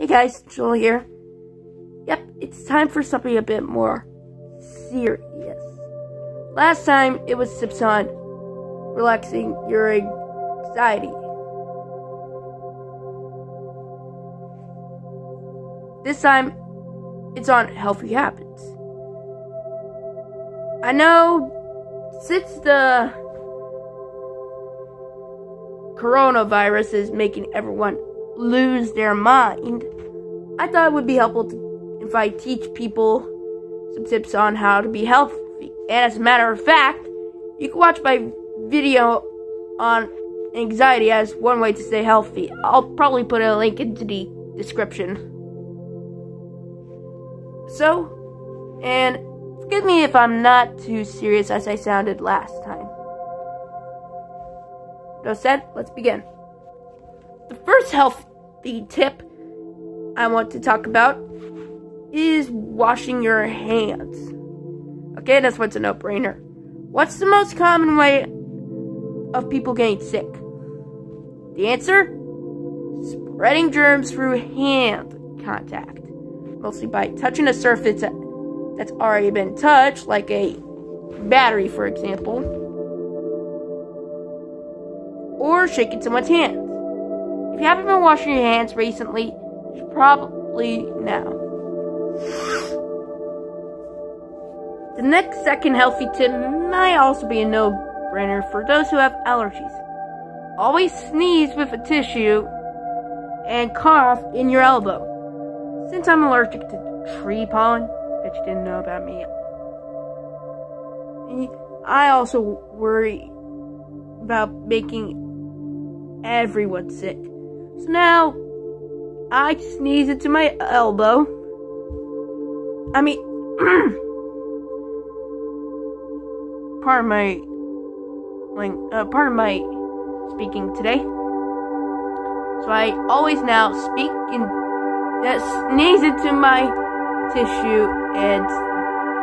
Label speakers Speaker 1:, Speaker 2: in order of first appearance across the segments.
Speaker 1: Hey guys, Joel here. Yep, it's time for something a bit more serious. Last time it was sips on relaxing your anxiety. This time it's on healthy habits. I know since the coronavirus is making everyone lose their mind, I thought it would be helpful to, if I teach people some tips on how to be healthy. And as a matter of fact, you can watch my video on anxiety as one way to stay healthy. I'll probably put a link into the description. So, and forgive me if I'm not too serious as I sounded last time. No said, let's begin. The first healthy tip I want to talk about is washing your hands. Okay, that's what's a no-brainer. What's the most common way of people getting sick? The answer? Spreading germs through hand contact. Mostly by touching a surface that's already been touched, like a battery, for example. Or shaking someone's hands. If you haven't been washing your hands recently, you should probably now. The next second healthy tip might also be a no-brainer for those who have allergies. Always sneeze with a tissue and cough in your elbow. Since I'm allergic to tree pollen, that you didn't know about me. I also worry about making everyone sick. So now, I sneeze into my elbow. I mean, part of my, like, uh, part of my speaking today. So I always now speak and uh, sneeze into my tissue and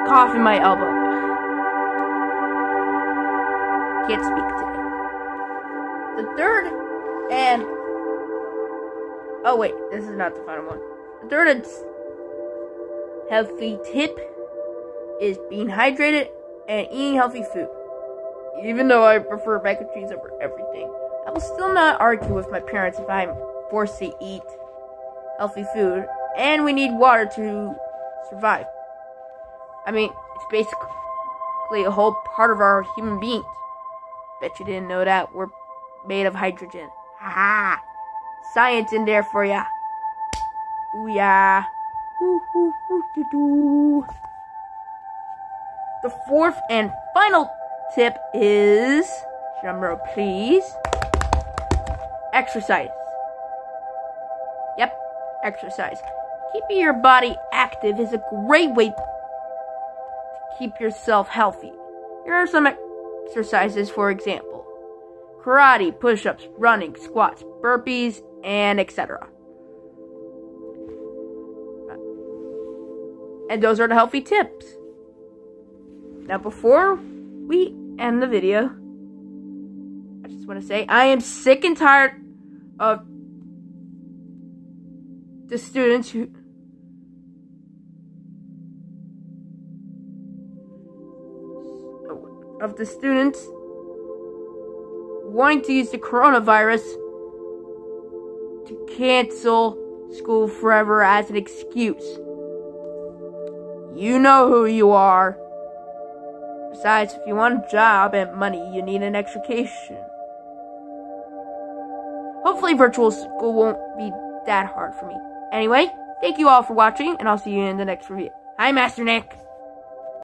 Speaker 1: cough in my elbow. Can't speak today. The third and oh wait, this is not the final one. The third and healthy tip is being hydrated and eating healthy food. Even though I prefer mac and cheese over everything, I will still not argue with my parents if I'm forced to eat healthy food. And we need water to survive. I mean, it's basically a whole part of our human beings. Bet you didn't know that. We're made of hydrogen. Ha Science in there for ya. Ooh yeah. Ooh, ooh, ooh, doo, doo. The fourth and final tip is, drumroll please, exercise. Yep, exercise. Keeping your body active is a great way to keep yourself healthy. Here are some exercises, for example. Karate, push-ups, running, squats, burpees, and etc. And those are the healthy tips. Now, before we end the video, I just want to say I am sick and tired of the students who of the students wanting to use the coronavirus to cancel school forever as an excuse. You know who you are. Besides, if you want a job and money, you need an education. Hopefully virtual school won't be that hard for me. Anyway, thank you all for watching, and I'll see you in the next review. Hi, Master Nick.